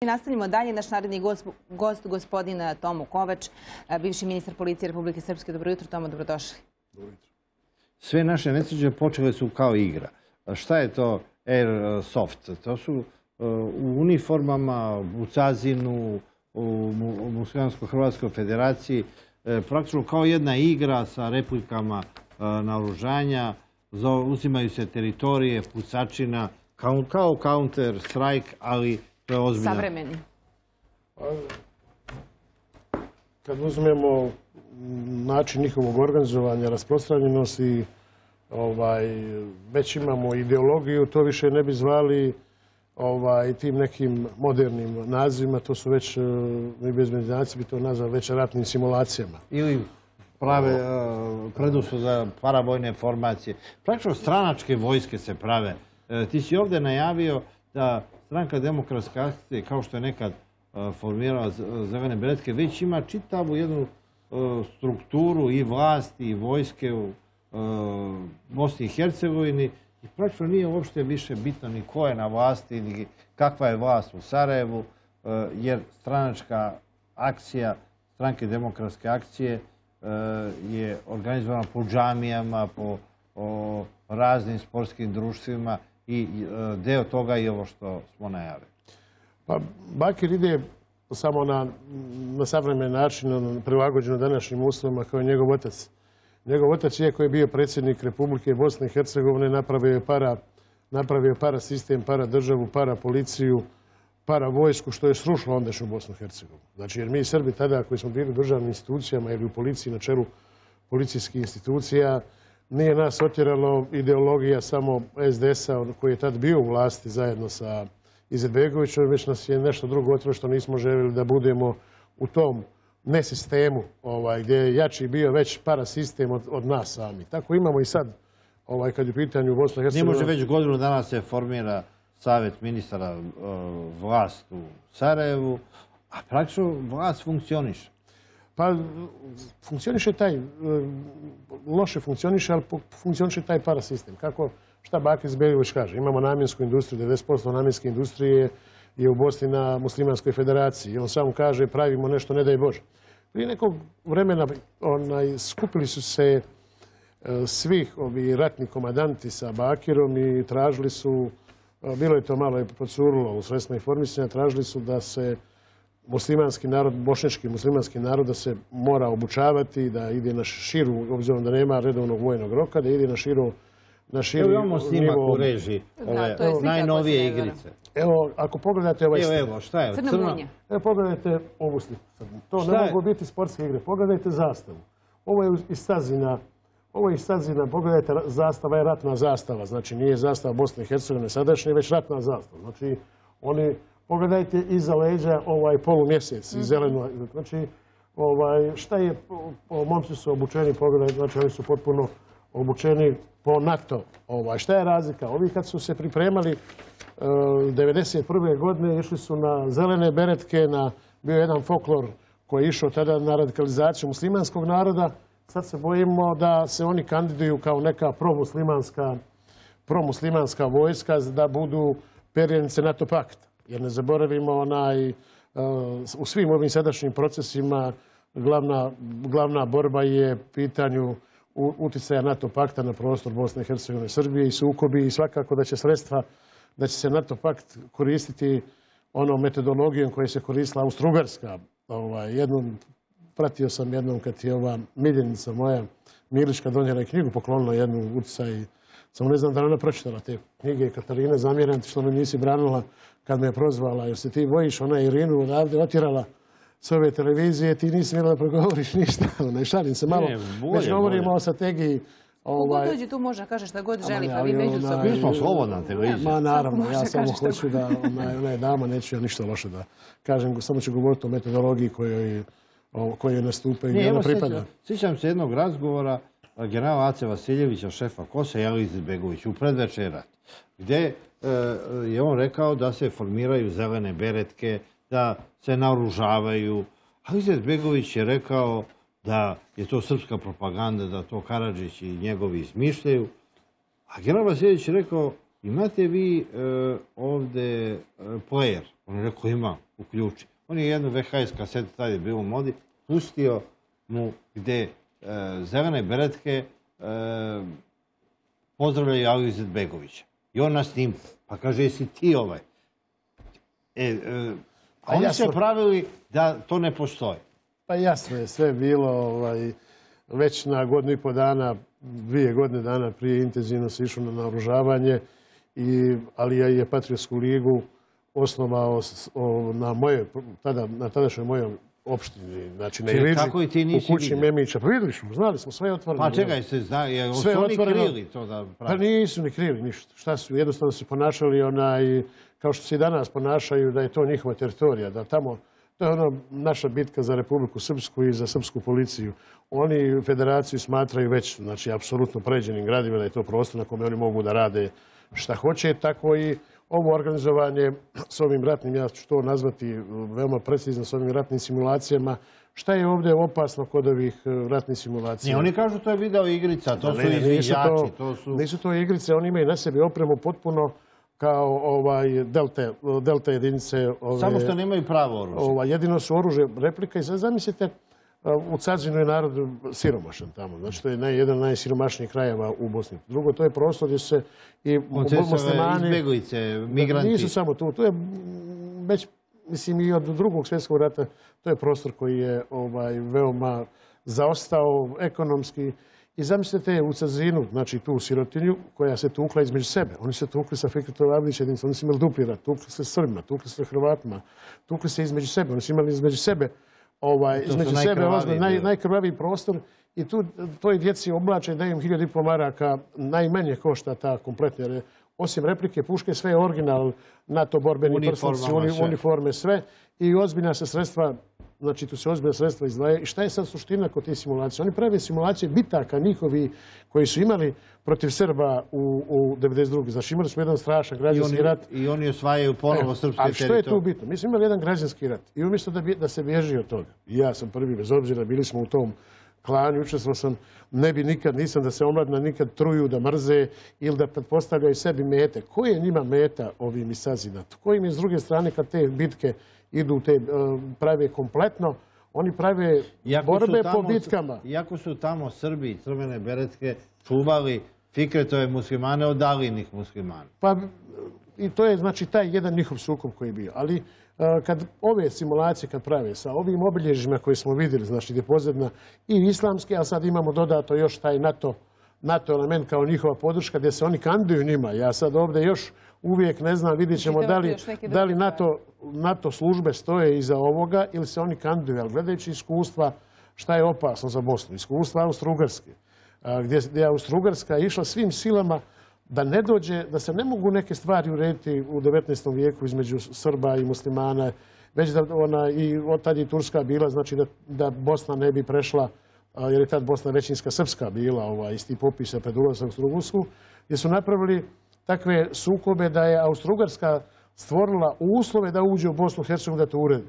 I nastavljamo dalje. Naš naredni gost, gost gospodin Tomo Kovač, bivši ministar policije Republike Srpske. Dobro jutro, Tomo, dobrodošli. Sve naše nesreće počele su kao igra. Šta je to Airsoft? To su u uniformama, u Cazinu, u Muslimansko-Hrvatskoj federaciji, praktično kao jedna igra sa replikama naoružanja, uzimaju se teritorije, pucačina, kao counter strike, ali to je ozbiljno. Savremeni. Kad uzmemo način njihovog organizovanja, rasprostranjenosti, ovaj, već imamo ideologiju, to više ne bi zvali ovaj, tim nekim modernim nazivima, to su već, mi bezmedinaci bi to nazvali već ratnim simulacijama. Ili prave preduslov za paravojne formacije. Praktično stranačke vojske se prave. Ti si ovdje najavio da stranka demokratske akcije, kao što je nekad formirala Zelene beretke, već ima čitavu jednu strukturu i vlasti i vojske u Bosni i Hercegovini. I praktično nije uopšte više bitno ni ko je na vlasti ni kakva je vlast u Sarajevu, jer stranačka akcija, stranke demokratske akcije je organizovana po džamijama, po raznim sportskim društvima i deo toga je ovo što smo najavili. Pa Bakir ide samo na, na savremen način, prilagođeno današnjim uslovima kao i njegov otac. Njegov otac, iako je bio predsjednik Republike Bosne i Hercegovine, napravio je para, napravio para sistem, para državu, para policiju, para vojsku, što je srušilo ondašnju Bosnu i Hercegovinu. Znači, jer mi Srbi tada koji smo bili u državnim institucijama ili u policiji na čelu policijskih institucija, nije nas otjeralo ideologija samo SDS-a koji je tad bio u vlasti zajedno sa Izetbegovićem, već nas je nešto drugo otjeralo što nismo željeli da budemo u tom nesistemu ovaj, gdje je jači bio već parasistem od, od nas sami. Tako imamo i sad ovaj, kad je u pitanju Bosna i Hercegovina. Ne može već godinu dana se formira savjet ministara vlast u Sarajevu, a praktično vlast funkcioniše. Pa funkcioniše taj, loše funkcioniše, ali funkcioniše taj parasistem. Kako, šta Bakir Zbelivović kaže? Imamo namjensku industriju, 90% namjenske industrije je u Bosni na muslimanskoj federaciji. On sam kaže pravimo nešto, ne daj Bože. Prije nekog vremena onaj, skupili su se svih ovi ratni komadanti sa Bakirom i tražili su, bilo je to malo je procurilo u sredstvima informisanja, tražili su da se muslimanski narod, bošnjački muslimanski narod da se mora obučavati, da ide na širu, obzirom da nema redovnog vojnog roka, da ide na širu na širu Evo imamo snimak u režiji, ove najnovije igrice. Evo, ako pogledate ovaj Evo, snimak. evo, šta je? Crna Evo, pogledajte ovu sliku. To ne mogu biti sportske igre. Pogledajte zastavu. Ovo je iz Stazina, ovo je iz Stazina, pogledajte, zastava je ratna zastava. Znači, nije zastava Bosne i Hercegovine sadašnje, već ratna zastava. Znači, oni Pogledajte iza leđa ovaj polumjesec i zeleno. Znači, ovaj, šta je, momci su obučeni, pogledajte, znači oni su potpuno obučeni po NATO. Ovaj, šta je razlika? Ovi kad su se pripremali 1991. godine išli su na zelene beretke, na, bio jedan folklor koji je išao tada na radikalizaciju muslimanskog naroda. Sad se bojimo da se oni kandiduju kao neka promuslimanska, promuslimanska vojska da budu perjenice NATO pakta. Jer ne zaboravimo onaj, u svim ovim sadašnjim procesima glavna, glavna borba je pitanju utjecaja NATO pakta na prostor Bosne i Hercegovine, Srbije i sukobi i svakako da će sredstva, da će se NATO pakt koristiti onom metodologijom koja se koristila Austro-Ugarska. Ovaj, jednom, pratio sam jednom kad je ova miljenica moja Milička donijela knjigu, poklonila jednu utjecaj samo ne znam da li ona pročitala te knjige Katarine, zamjeram ti što me nisi branila kad me je prozvala, jer se ti bojiš, ona je Irinu odavde otjerala s ove televizije, ti nisi smjela da progovoriš ništa. Ne šalim se malo. Već govorimo o strategiji. Kogod dođe tu može kaže šta god želi, pa vi međusobno. Mi smo slobodna televizija. Ma naravno, ja samo hoću da, ona je dama, neću ja ništa loše da kažem, samo ću govoriti o metodologiji kojoj koje nastupaju i ona pripada. Sjećam se jednog razgovora generala Ace Vasiljevića, šefa Kose, Jeliz Begović, u predvečerat, gdje je on rekao da se formiraju zelene beretke, da se naoružavaju. A Izetbegović je rekao da je to srpska propaganda, da to Karadžić i njegovi izmišljaju. A general Vasiljević je rekao, imate vi ovdje player, On je rekao ima, uključi. On je jednu VHS kasetu, tad je bilo modi, pustio mu gdje e, zelene beretke e, pozdravljaju Aliju Izetbegovića. I on nas snima. Pa kaže, jesi ti ovaj? E, e, a oni se pravili da to ne postoji. Pa jasno je sve bilo ovaj, već na godinu i pol dana, dvije godine dana prije intenzivno se išlo na naoružavanje, i, ali je Patriotsku ligu osnovao na tada, na tadašnjoj mojoj opštini, znači na Čekaj, Iliđi, kako i ti u nisi kući vidio? Memića. Pa vidjeli smo, znali smo, sve je otvoreno. Pa čekaj se zna, Sve su oni krili to da Pa prave. nisu ni krili ništa. Šta su, jednostavno se ponašali onaj, kao što se i danas ponašaju, da je to njihova teritorija, da tamo, to je ono naša bitka za Republiku Srpsku i za srpsku policiju. Oni federaciju smatraju već, znači, apsolutno pređenim gradima, da je to prostor na kome oni mogu da rade šta hoće, tako i ovo organizovanje s ovim ratnim, ja ću to nazvati veoma precizno, s ovim ratnim simulacijama, šta je ovdje opasno kod ovih eh, ratnih simulacija? Ne, oni kažu to je video igrica, to su ne, nisu to, to su... nisu to igrice, oni imaju na sebi opremu potpuno kao ovaj delta, delta jedinice. Ove, Samo što nemaju pravo oružje. ovaj, jedino su oružje replika i sad zamislite u Cadzinu je narod siromašan tamo. Znači to je naj, jedan od najsiromašnijih krajeva u Bosni. Drugo, to je prostor gdje se i muslimani... izbjeglice, migranti. Nisu samo tu. Tu je već, mislim, i od drugog svjetskog rata, to je prostor koji je ovaj, veoma zaostao ekonomski. I zamislite u Cazinu, znači tu sirotinju, koja se tukla između sebe. Oni se tukli sa Fikretom Avdić jedinstvom, oni su imali dupli rat, tukli se s Srbima, tukli se Hrvatima, tukli se između sebe. Oni su imali između sebe ovaj, između sebe naj, bili. najkrvaviji prostor i tu toj djeci oblače da im hiljadu i pol maraka najmanje košta ta kompletna. Jer osim replike puške sve je original NATO borbeni sve. uniforme, sve i ozbiljna se sredstva Znači, tu se ozbiljna sredstva izdvajaju. I šta je sad suština kod tih simulacija? Oni prave simulacije bitaka njihovi koji su imali protiv Srba u, u 92. Znači, imali smo jedan strašan I građanski oni, rat. I oni osvajaju ponovo E, srpske Ali što je tu teritorije. bitno? Mi smo imali jedan građanski rat i umjesto da, bi- da se bježi od toga, i ja sam prvi, bez obzira, bili smo u tom klanu, učestvovao sam, ne bi nikad, nisam da se omladna nikad truju, da mrze ili da pretpostavljaju sebi mete. Ko je njima meta ovim iz Sazina? Ko im je s druge strane kad te bitke idu, te e, prave kompletno, oni prave Iako borbe tamo- po bitkama. Iako su tamo Srbi i crvene beretke čuvali Fikretove muslimane od dalinih muslimana. Pa i to je znači taj jedan njihov sukob koji je bio. Ali e, kad ove simulacije kad prave sa ovim obilježjima koje smo vidjeli, znači gdje je pozadna i islamski, a sad imamo dodato još taj NATO, NATO element kao njihova podrška gdje se oni kanduju njima. Ja sad ovdje još uvijek ne znam, vidjet ćemo da li, da li NATO, NATO službe stoje iza ovoga ili se oni kanduju. Ali gledajući iskustva šta je opasno za Bosnu, iskustva Austro-Ugarske, a, gdje je Austro-Ugarska išla svim silama da ne dođe, da se ne mogu neke stvari urediti u 19. vijeku između Srba i muslimana, već da ona i od tad je Turska bila, znači da, da Bosna ne bi prešla, jer je tad Bosna većinska srpska bila, ovaj, iz tih popisa pred ulazom u Austro-Ugarsku, gdje su napravili takve sukobe da je Austro-Ugarska stvorila uslove da uđe u Bosnu i Hercegovinu da to uredi.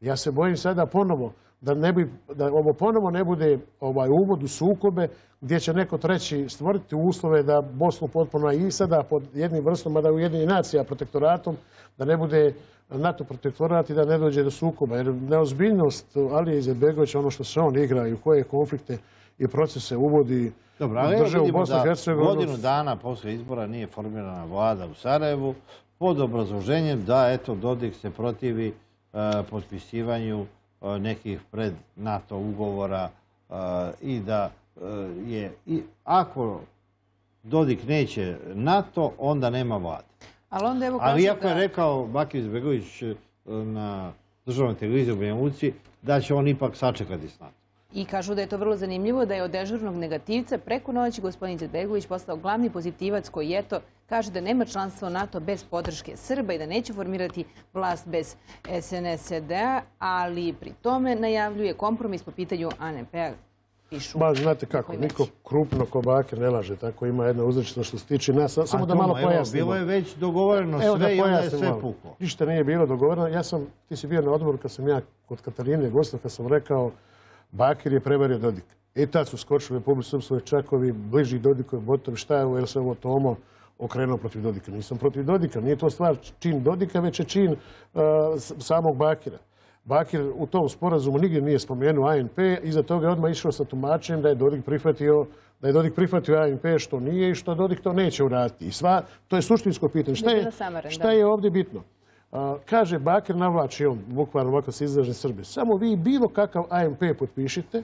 Ja se bojim sada ponovo da, ne bi, da ovo ponovo ne bude ovaj uvod u sukobe gdje će neko treći stvoriti uslove da Bosnu potpuno i sada pod jednim vrstom, a da ujedini nacija protektoratom, da ne bude NATO protektorat i da ne dođe do sukoba. Jer neozbiljnost Alije Izetbegovića, ono što se on igra i u koje konflikte i procese uvodi Dobro, ali državu Bosnu i da Hercegovinu. godinu dana posle izbora nije formirana vlada u Sarajevu pod obrazloženjem da eto Dodik se protivi e, potpisivanju e, nekih pred NATO ugovora e, i da je i ako Dodik neće NATO, onda nema vlade. Ali onda evo Ali kažu iako je rekao Bakir Izbegović e, na državnoj televiziji u Banja Luci da će on ipak sačekati s NATO. I kažu da je to vrlo zanimljivo da je od dežurnog negativca preko noći gospodin Izetbegović postao glavni pozitivac koji eto kaže da nema članstva u NATO bez podrške Srba i da neće formirati vlast bez SNSD-a, ali pri tome najavljuje kompromis po pitanju ANP-a. Pišu. Ba, znate kako, niko krupno ko bakir ne laže, tako ima jedna uzrečica što se tiče nas. Samo A da malo pojasnimo. Bilo je već dogovoreno Evo da sve i onda je sve malo. puklo. Ništa nije bilo dogovoreno. Ja sam, ti si bio na odboru kad sam ja kod Katarine gosta, kad sam rekao Bakir je prevario Dodik. I tad su skočili Republike Srpskoj Čakovi, bliži Dodikovoj botovi, šta je ovo, je li se ovo Tomo okrenuo protiv Dodika. Nisam protiv Dodika, nije to stvar čin Dodika, već je čin uh, samog Bakira. Bakir u tom sporazumu nigdje nije spomenuo ANP, iza toga je odmah išao sa tumačenjem da je Dodik prihvatio da je Dodik prihvatio ANP što nije i što Dodik to neće uraditi. I sva, to je suštinsko pitanje. Šta je, šta je ovdje bitno? kaže Bakir navlači on, bukvalno ovako se izraže Srbi, samo vi bilo kakav ANP potpišite,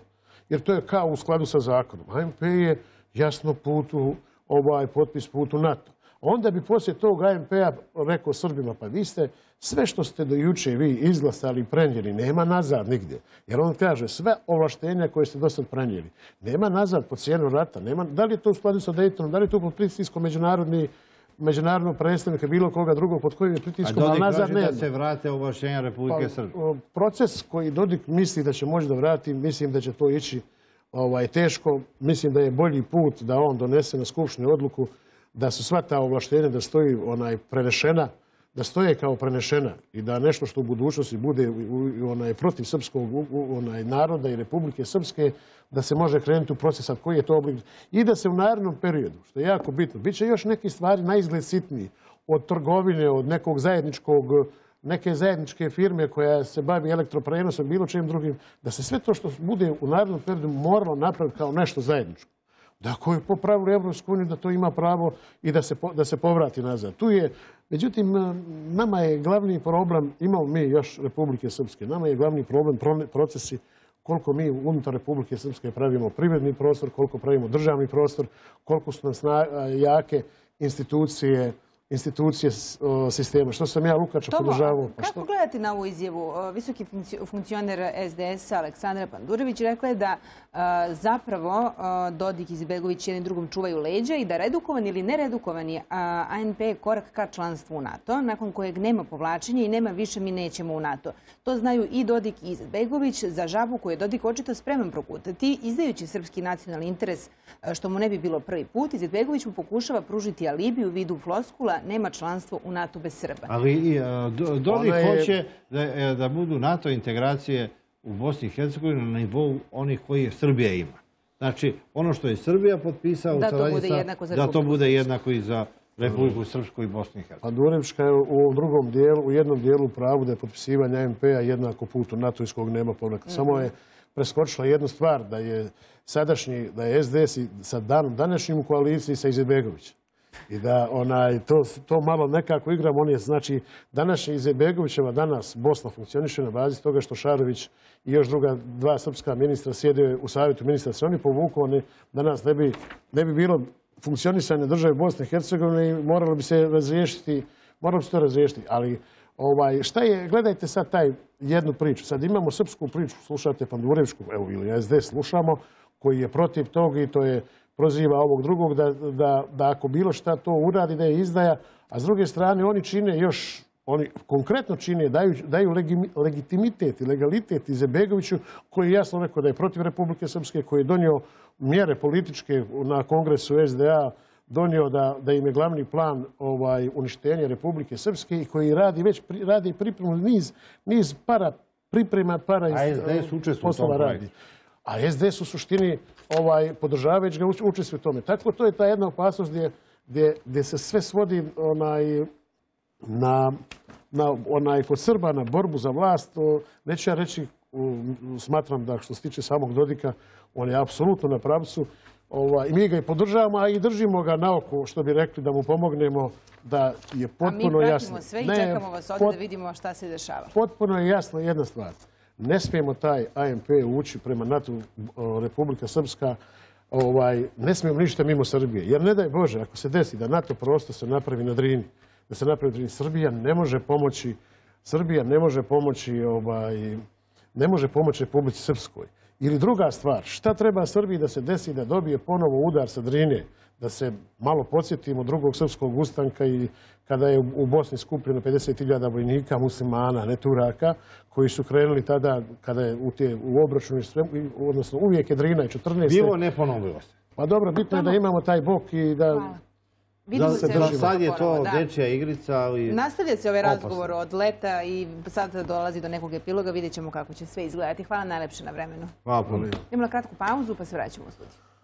jer to je kao u skladu sa zakonom. ANP je jasno put u ovaj potpis put u NATO. Onda bi poslije tog ANP-a rekao Srbima, pa vi ste sve što ste do juče vi izglasali i prenijeli, nema nazad nigdje. Jer on kaže, sve ovlaštenja koje ste do sad prenijeli, nema nazad po cijenu rata. Nema, da li je to u skladu sa Daytonom, da li je to pod pritiskom međunarodni međunarodnog predstavnika bilo koga drugog pod kojim je pritiskom, ali nazad ne. da se vrate ovlaštenja Republike pa, Srbije. Proces koji Dodik misli da će moći da vrati, mislim da će to ići ovaj, teško. Mislim da je bolji put da on donese na skupštinu odluku da su sva ta ovlaštenja da stoji onaj prenešena, da stoje kao prenešena i da nešto što u budućnosti bude onaj, protiv srpskog onaj, naroda i Republike Srpske, da se može krenuti u proces koji je to oblik. I da se u narednom periodu, što je jako bitno, bit će još neki stvari na izgled sitniji od trgovine, od nekog zajedničkog neke zajedničke firme koja se bavi elektroprenosom, bilo čim drugim, da se sve to što bude u narednom periodu moralo napraviti kao nešto zajedničko. Da ako je po pravilu Evropsku uniju da to ima pravo i da se, povrati nazad. Tu je, međutim, nama je glavni problem, imamo mi još Republike Srpske, nama je glavni problem procesi koliko mi unutar Republike Srpske pravimo privredni prostor, koliko pravimo državni prostor, koliko su nas jake institucije, institucije sistema. Što sam ja Lukača podržavao? Pa kako gledati na ovu izjavu? Visoki funkcioner SDS Aleksandra Pandurević rekla je da zapravo Dodik i Izbegović jednim drugom čuvaju leđa i da redukovani ili neredukovani ANP je korak ka članstvu u NATO, nakon kojeg nema povlačenja i nema više mi nećemo u NATO. To znaju i Dodik i Izbegović za žabu koju je Dodik očito spreman prokutati, izdajući srpski nacionalni interes što mu ne bi bilo prvi put. Izbegović mu pokušava pružiti alibi u vidu floskula nema članstvo u NATO bez Srba. Ali Dodik hoće e, da, budu NATO integracije u Bosni i Hercegovini na nivou onih koji Srbija ima. Znači, ono što je Srbija potpisao da to bude jednako za da to bude jednako i za Republiku Srpsku i Bosnu i Hercegovinu. A je u ovom drugom dijelu, u jednom dijelu pravu da je potpisivanje MP-a jednako putu NATO iz kog nema povratka. Samo je preskočila jednu stvar, da je sadašnji, da je SDS sa danom današnjim u koaliciji sa Izetbegovićem i da onaj, to, to malo nekako igramo. On je, znači, današnji Izetbegovićeva danas Bosna funkcioniše na bazi toga što Šarović i još druga dva srpska ministra sjede u savjetu ministra. Se oni povuku, oni danas ne bi, ne bi bilo funkcionisanje države Bosne i Hercegovine i moralo bi se razriješiti, moralo bi se to razriješiti. Ali ovaj, šta je, gledajte sad taj jednu priču. Sad imamo srpsku priču, slušate Pandurevičku, evo ili SD slušamo, koji je protiv toga i to je proziva ovog drugog da, da, da ako bilo šta to uradi da je izdaja, a s druge strane oni čine još oni konkretno čine, daju, daju legitimitet i legalitet Izebegoviću koji je jasno rekao da je protiv Republike Srpske, koji je donio mjere političke na kongresu SDA, donio da, da im je glavni plan ovaj, uništenja Republike Srpske i koji radi već radi pripremu niz, niz para priprema para A SDS poslova radi. A SDS u suštini ovaj, podržavajući ga učestvuje u tome. Tako to je ta jedna opasnost gdje, se sve svodi onaj, na, na onaj kod Srba na borbu za vlast. Neću ja reći, smatram da što se tiče samog Dodika, on je apsolutno na pravcu. Ovaj, mi ga i podržavamo, a i držimo ga na oko, što bi rekli, da mu pomognemo da je potpuno jasno. A mi pratimo sve i čekamo vas ovdje da vidimo šta se dešava. Potpuno je jasno jedna stvar ne smijemo taj AMP ući prema NATO Republika Srpska, ovaj, ne smijemo ništa mimo Srbije. Jer ne daj Bože, ako se desi da NATO prostor se napravi na Drini, da se napravi na Drini, Srbija ne može pomoći, Srbija ne može pomoći, ovaj, ne može pomoći Republici Srpskoj. Ili druga stvar, šta treba Srbiji da se desi da dobije ponovo udar sa Drine, da se malo podsjetimo drugog srpskog ustanka i kada je u Bosni skupljeno 50.000 vojnika, muslimana, ne Turaka, koji su krenuli tada kada je u, te, u obračunu, odnosno uvijek je Drina i 14. Bilo ne ponovilo se. Pa dobro, bitno je da imamo taj bok i da... Vidimo se sad je to dečja igrica, ali... Nastavlja se ovaj razgovor od leta i sad dolazi do nekog epiloga, vidjet ćemo kako će sve izgledati. Hvala najlepše na vremenu. Hvala puno. Imamo kratku pauzu pa se vraćamo u studiju.